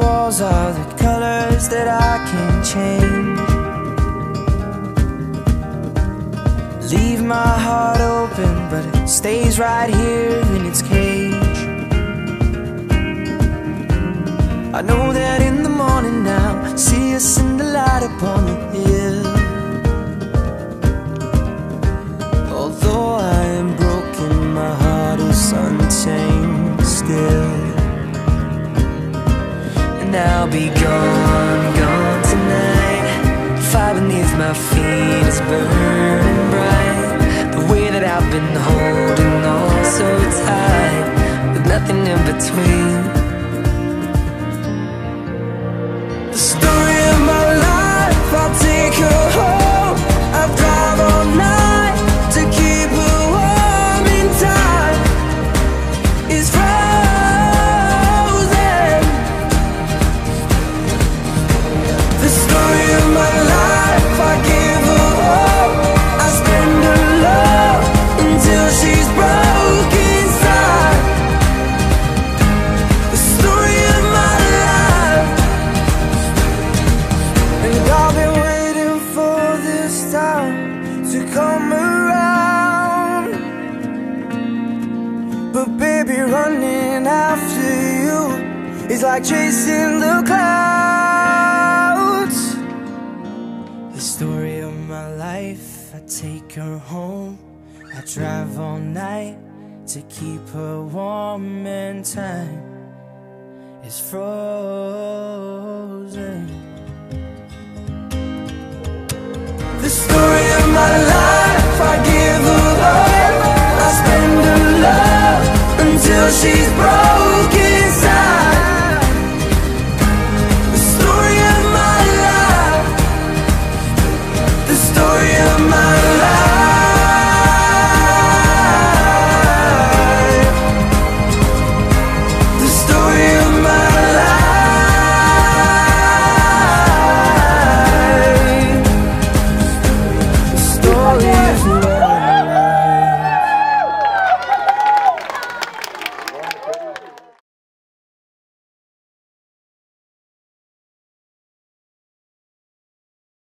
walls are the colors that I can't change Leave my heart open, but it stays right here in its cage I know that in the morning now, see us in the light upon the. I'll be gone, gone tonight. Fire beneath my feet is burning bright. The way that I've been holding on so tight, with nothing in between. Is like chasing the clouds. The story of my life, I take her home. I drive all night to keep her warm and time is frozen. The story of my life, I give her hope. I spend her love until she's